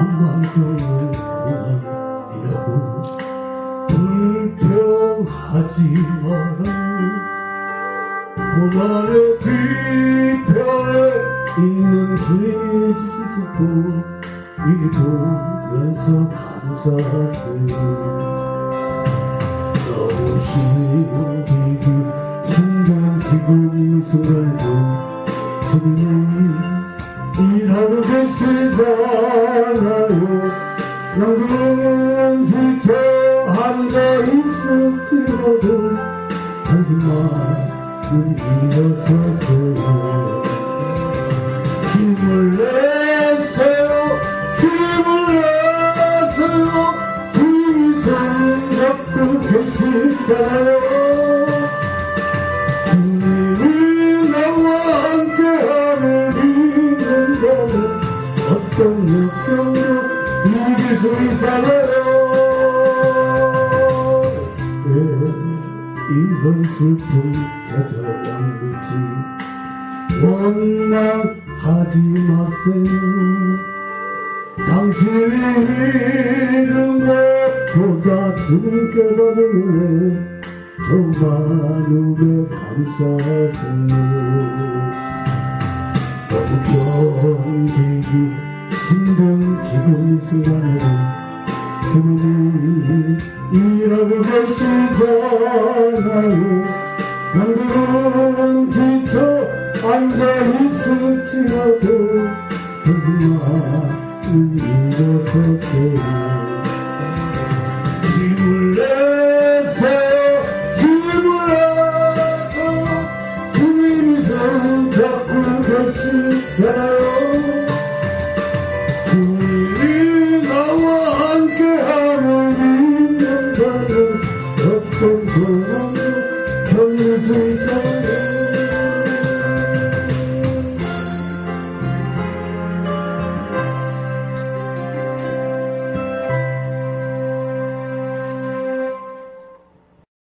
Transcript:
한마음을 원이라고 불평하지 마라 고난의 뒤편에 있는 주님이 주신 축복 이 보면서 감사하세요 너무 힘들기 힘든 지금 소리도 주님을 난 지쳐 앉아있을지라도 당신만은 일어서세요. 힘을 내세요 힘을 내세요. 주님이 손잡고 계시잖아요. 주님이 나와 함께함을 믿는다면 어떤 역경도 수 예, 이런 슬픔 찾아왔는지 원망하지 마세요. 당신이 잃은 것보다 주님께 받은 은더 많음에 감사하세요 너무 견디기 힘든 지금 이 순간에도 주님이 일하고 계시잖아요 不能可能是的。